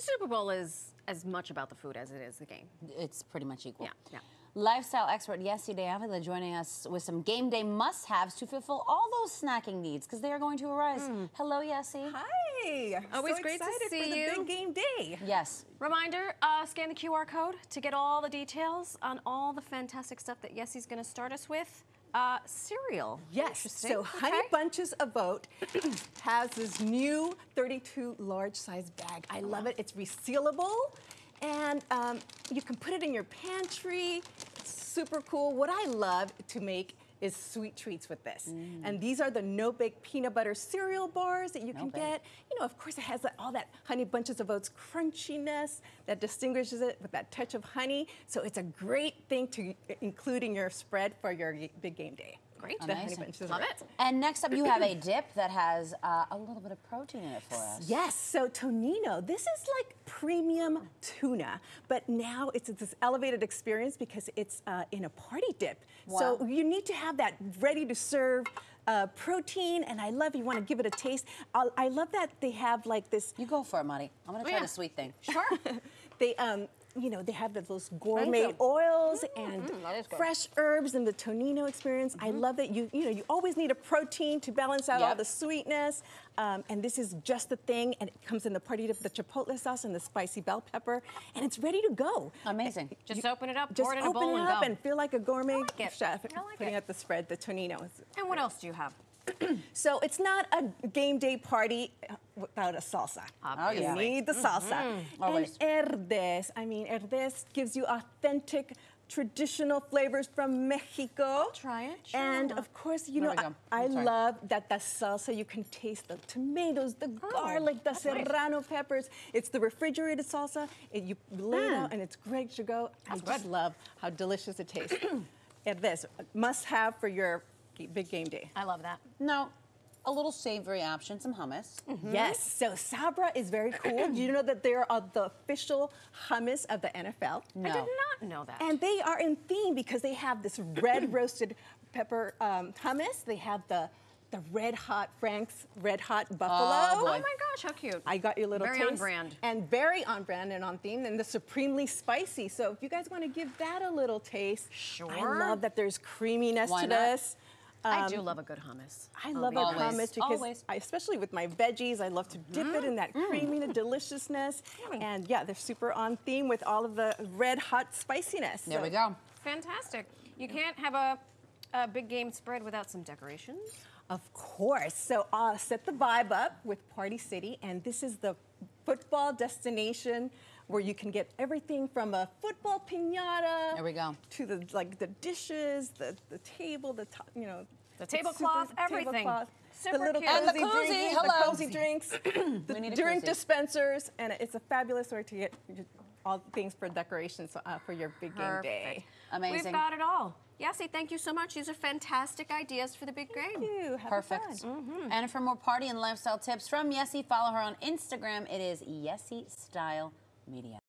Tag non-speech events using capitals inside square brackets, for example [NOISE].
The Super Bowl is as much about the food as it is the game. It's pretty much equal. Yeah, yeah. Lifestyle expert Yesi De Avila joining us with some game day must-haves to fulfill all those snacking needs because they are going to arise. Hello, Yesi. Hi. Always so great to excited see for you. the big game day. Yes. Reminder, uh, scan the QR code to get all the details on all the fantastic stuff that Yesi's going to start us with. Uh, cereal. Yes. So Honey Okay. Bunches of Oat [CLEARS THROAT] has this new 32 large size bag. I love it. It's resealable, and um, you can put it in your pantry. It's super cool. What I love to make is sweet treats with this. Mm. And these are the no bake peanut butter cereal bars that you can bake. get. You know, of course, it has all that Honey Bunches of Oats crunchiness that distinguishes it with that touch of honey. So it's a great thing to include in your spread for your big game day. Great. The Honey Amazing. Bunches Love it. And next up, you have a dip that has uh, a little bit of protein in it for us. Yes, so Tonnino, this is like premium tuna, but now it's this elevated experience because it's uh, in a party dip. Wow. So you need to have that ready to serve uh, protein, and I love you want to give it a taste. i I love that they have like this. You go for it, Marty. I'm going to Oh, try yeah. the sweet thing. Sure. [LAUGHS] They um. You know, they have those gourmet you. oils mm, and mm, that is good. fresh herbs in the Tonnino experience. I mm-hmm. love that you, you know, you always need a protein to balance out all the sweetness. Um, and this is just the thing. And it comes in the party dip, the chipotle sauce and the spicy bell pepper. And it's ready to go. Amazing. Just open it up, pour it in a open bowl, it and up go. and feel like a gourmet like chef like putting it. out the spread, the Tonnino. And what else do you have? [CLEARS THROAT] So it's not a game day party without a salsa. Obviously. You need the mm-hmm. salsa. Mm-hmm. Always. And Herdez, I mean, Herdez gives you authentic traditional flavors from Mexico. try it, sure, And of course, you There know. I, I love that the salsa, you can taste the tomatoes, the oh, garlic, the Oh, that's nice. serrano peppers. It's the refrigerated salsa. It, you lay it mm. out and it's great to go. I That's just love how delicious it tastes. [CLEARS THROAT] Herdez, must have for your big game day. I love that. Now, a little savory option, some hummus. Yes, so Sabra is very cool. Do you know that they are the official hummus of the NFL? No. I did not know that. And they are in theme because they have this red [CLEARS THROAT] roasted pepper um, hummus. They have the the red hot Frank's red hot buffalo. oh boy. my gosh, how cute. I got your little Very taste. on brand. And very on brand and on theme, and the supremely spicy. So if you guys want to give that a little taste, Sure. I love that there's creaminess Why to not? this. I Um, do love a good hummus. I love be a Always, hummus because, always. I, especially with my veggies, I love to dip it in that creaminess, deliciousness, and yeah, they're super on theme with all of the red hot spiciness. There So- we go. Fantastic. You can't have a, a big game spread without some decorations. Of course. So uh, set the vibe up with Party City, and this is the football destination where you can get everything from a football pinata. There we go. To the like the dishes, the the table, the top, you know. The tablecloth, everything. tablecloth, Super the little cute. And the cozy cozy, drinks, hello. the cozy drinks, the [CLEARS THROAT] We need a drink dispensers, and it's a fabulous way to get all things for decorations uh, for your big game day. Amazing. We've got it all. Yassi, thank you so much. These are fantastic ideas for the big game. Thank you. Have Perfect. Fun. And for more party and lifestyle tips from Yesi, follow her on Instagram. It is Yesi Style Media.